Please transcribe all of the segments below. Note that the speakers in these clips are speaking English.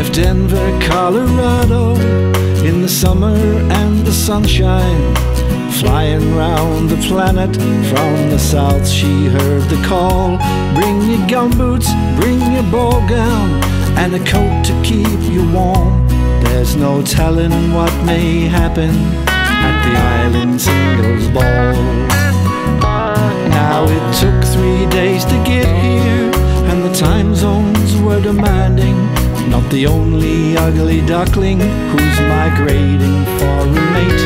left Denver, Colorado in the summer and the sunshine. Flying round the planet from the south, she heard the call. Bring your gumboots, bring your ball gown, and a coat to keep you warm. There's no telling what may happen at the island singles ball. Now it took three days to get here, and the time zones were demanding. Not the only ugly duckling who's migrating for a mate.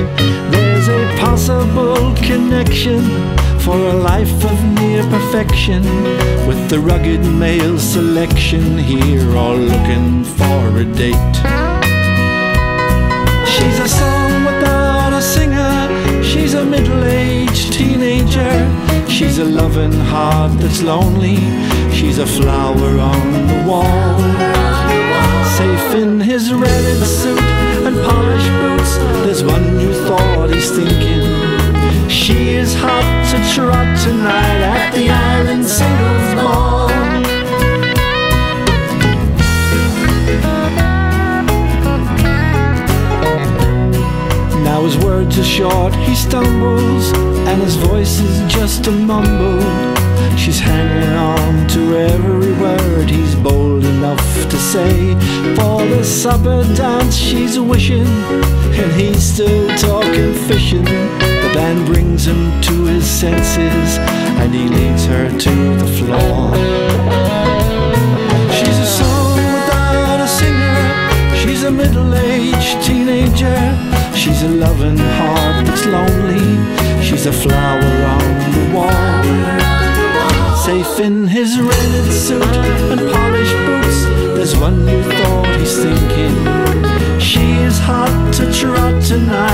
There's a possible connection for a life of near perfection with the rugged male selection here all looking for a date. She's a song without a singer. She's a middle-aged teenager. She's a loving heart that's lonely. She's a flower on the wall. Safe in his red suit and polished boots, there's one new thought he's thinking. She is hot to trot tonight at the island singles ball. Now his words are short, he stumbles, and his voice is just a mumble. She's hanging supper dance she's wishing, and he's still talking fishing. The band brings him to his senses, and he leads her to the floor. She's a song without a singer. She's a middle-aged teenager. She's a loving heart that's lonely. She's a flower on the wall. Safe in his rented suit and polished boots, there's one new thought he's thinking. She is hot to trot tonight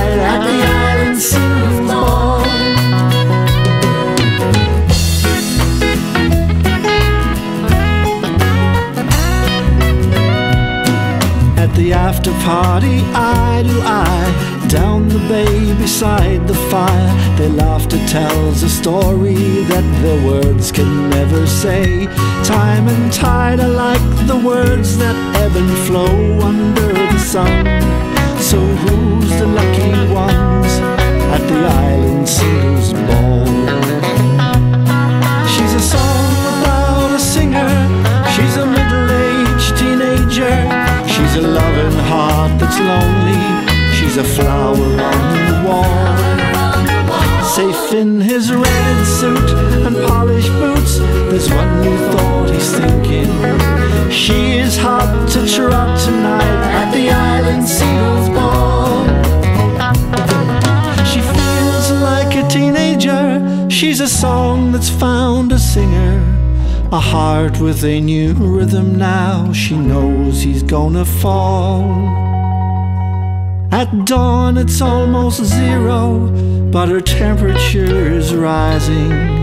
after party, eye to eye, down the bay beside the fire, their laughter tells a story that their words can never say. Time and tide are like the words that ebb and flow under the sun. So who's lonely. She's a flower on the wall. Safe in his red suit and polished boots, there's one new thought he's thinking. She is hot to trot tonight at the island singles ball. She feels like a teenager. She's a song that's found a singer. A heart with a new rhythm now. She knows he's gonna fall. At dawn, it's almost zero, but her temperature is rising.